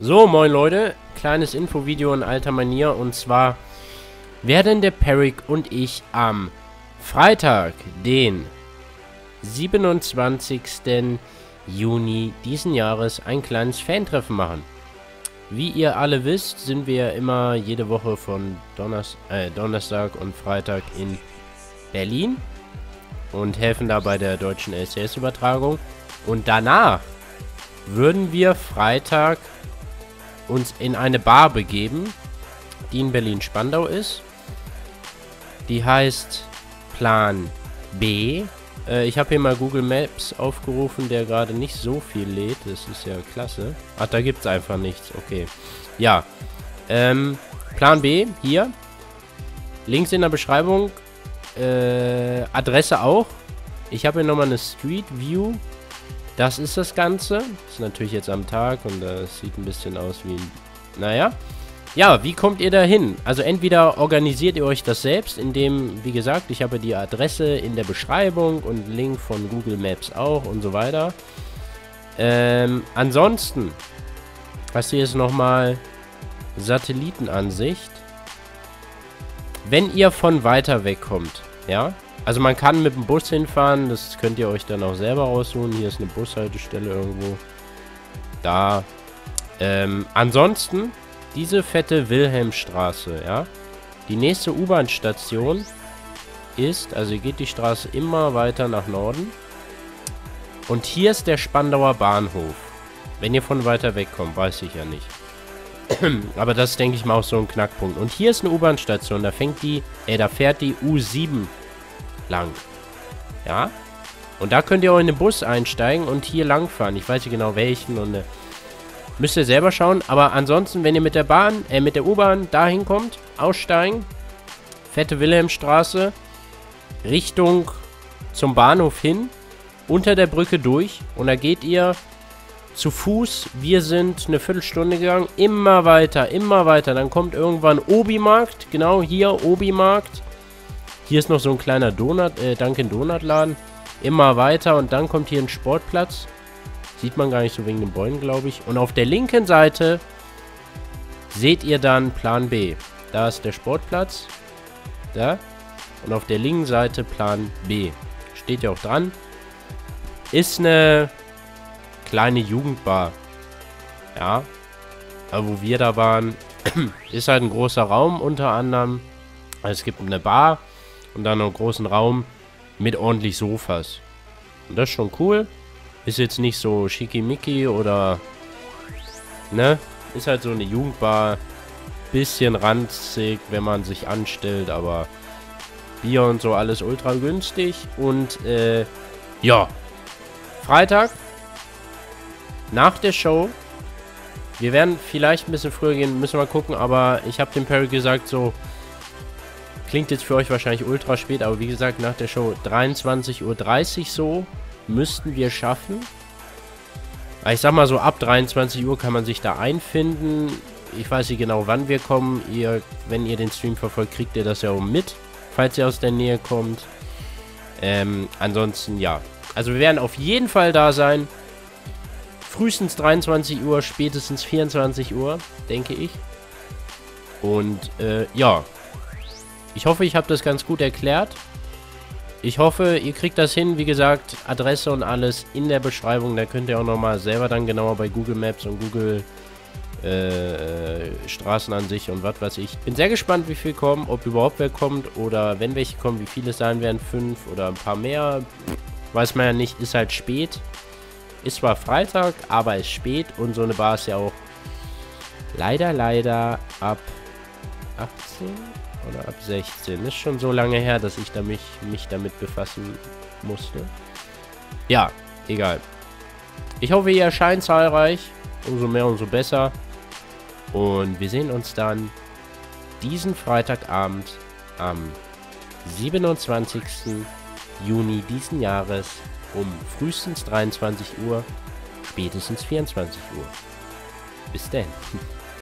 So, moin Leute, kleines Infovideo in alter Manier und zwar werden der Peric und ich am Freitag, den 27. Juni diesen Jahres ein kleines Fan-Treffen machen. Wie ihr alle wisst, sind wir immer jede Woche von Donners äh, Donnerstag und Freitag in Berlin und helfen da bei der deutschen LCS-Übertragung. Und danach würden wir Freitag uns in eine Bar begeben, die in Berlin-Spandau ist. Die heißt Plan B. Äh, ich habe hier mal Google Maps aufgerufen, der gerade nicht so viel lädt. Das ist ja klasse. Ach, da gibt es einfach nichts. Okay. Ja. Ähm, Plan B, hier. Links in der Beschreibung. Äh, Adresse auch. Ich habe hier nochmal eine Street View das ist das Ganze. Ist natürlich jetzt am Tag und das sieht ein bisschen aus wie... Naja. Ja, wie kommt ihr da hin? Also entweder organisiert ihr euch das selbst, indem, wie gesagt, ich habe die Adresse in der Beschreibung und Link von Google Maps auch und so weiter. Ähm, ansonsten hast du jetzt nochmal Satellitenansicht. Wenn ihr von weiter weg kommt, ja, also man kann mit dem Bus hinfahren, das könnt ihr euch dann auch selber raussuchen. Hier ist eine Bushaltestelle irgendwo. Da. Ähm, ansonsten, diese fette Wilhelmstraße, ja. Die nächste U-Bahn-Station ist, also geht die Straße immer weiter nach Norden. Und hier ist der Spandauer Bahnhof. Wenn ihr von weiter weg kommt, weiß ich ja nicht. Aber das ist, denke ich mal, auch so ein Knackpunkt. Und hier ist eine U-Bahn-Station. Da fängt die, äh, da fährt die U7 lang. Ja? Und da könnt ihr auch in den Bus einsteigen und hier lang fahren. Ich weiß nicht genau welchen und äh, müsst ihr selber schauen. Aber ansonsten, wenn ihr mit der Bahn, äh, mit der U-Bahn dahin kommt, aussteigen, fette Wilhelmstraße, Richtung zum Bahnhof hin, unter der Brücke durch und da geht ihr zu Fuß. Wir sind eine Viertelstunde gegangen, immer weiter, immer weiter. Dann kommt irgendwann Obi-Markt, genau hier Obi-Markt. Hier ist noch so ein kleiner Donut, äh, Dunkin Donut Laden. Immer weiter und dann kommt hier ein Sportplatz. Sieht man gar nicht so wegen den Bäumen, glaube ich. Und auf der linken Seite seht ihr dann Plan B. Da ist der Sportplatz. Da. Und auf der linken Seite Plan B. Steht ja auch dran. Ist eine kleine Jugendbar. Ja. Aber wo wir da waren, ist halt ein großer Raum unter anderem. Es gibt eine Bar. Und dann einen großen Raum mit ordentlich Sofas. Und das ist schon cool. Ist jetzt nicht so schickimicki oder... Ne? Ist halt so eine Jugendbar. Bisschen ranzig, wenn man sich anstellt, aber... Bier und so alles ultra günstig. Und, äh... Ja. Freitag. Nach der Show. Wir werden vielleicht ein bisschen früher gehen, müssen wir mal gucken, aber ich habe dem Perry gesagt, so Klingt jetzt für euch wahrscheinlich ultra spät, aber wie gesagt, nach der Show 23.30 Uhr so müssten wir schaffen. Ich sag mal so, ab 23 Uhr kann man sich da einfinden. Ich weiß nicht genau, wann wir kommen. Ihr, wenn ihr den Stream verfolgt, kriegt ihr das ja auch mit, falls ihr aus der Nähe kommt. Ähm, ansonsten, ja. Also wir werden auf jeden Fall da sein. Frühestens 23 Uhr, spätestens 24 Uhr, denke ich. Und, äh, ja. Ich hoffe, ich habe das ganz gut erklärt. Ich hoffe, ihr kriegt das hin. Wie gesagt, Adresse und alles in der Beschreibung. Da könnt ihr auch nochmal selber dann genauer bei Google Maps und Google äh, Straßenansicht und was weiß ich. Bin sehr gespannt, wie viel kommen, ob überhaupt wer kommt oder wenn welche kommen, wie viele es sein werden. Fünf oder ein paar mehr. Weiß man ja nicht. Ist halt spät. Ist zwar Freitag, aber ist spät und so eine Bar ist ja auch leider, leider ab 18 oder ab 16. Ist schon so lange her, dass ich da mich, mich damit befassen musste. Ja, egal. Ich hoffe, ihr erscheint zahlreich. Umso mehr, umso besser. Und wir sehen uns dann diesen Freitagabend am 27. Juni diesen Jahres um frühestens 23 Uhr, spätestens 24 Uhr. Bis denn.